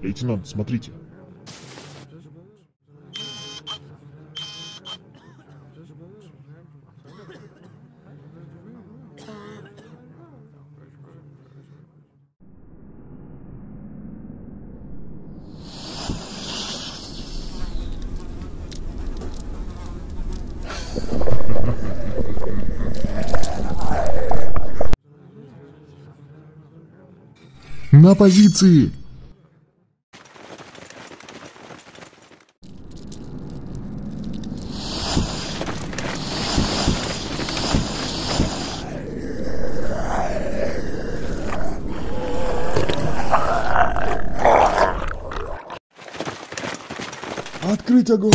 Лейтенант, смотрите. На позиции! Открыть огонь!